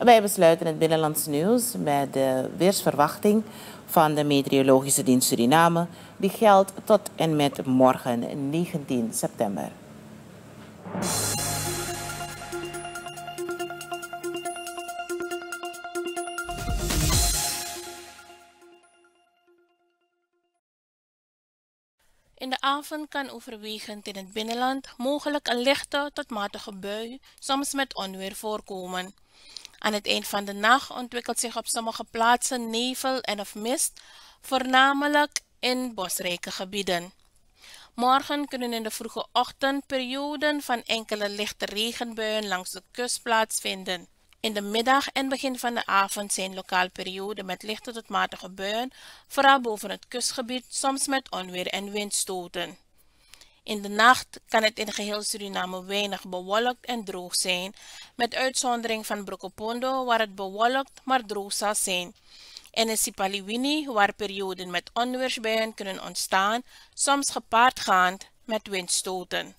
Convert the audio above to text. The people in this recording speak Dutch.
Wij besluiten het Binnenlands Nieuws met de weersverwachting van de Meteorologische Dienst Suriname. Die geldt tot en met morgen 19 september. In de avond kan overwegend in het binnenland mogelijk een lichte tot matige bui, soms met onweer voorkomen. Aan het eind van de nacht ontwikkelt zich op sommige plaatsen nevel en of mist, voornamelijk in bosrijke gebieden. Morgen kunnen in de vroege ochtend perioden van enkele lichte regenbuien langs de kust plaatsvinden. In de middag en begin van de avond zijn lokaal perioden met lichte tot matige buien, vooral boven het kustgebied, soms met onweer en windstoten. In de nacht kan het in geheel Suriname weinig bewolkt en droog zijn, met uitzondering van Brokopondo waar het bewolkt maar droog zal zijn. En in Sipaliwini waar perioden met onweersbuien kunnen ontstaan, soms gepaardgaand met windstoten.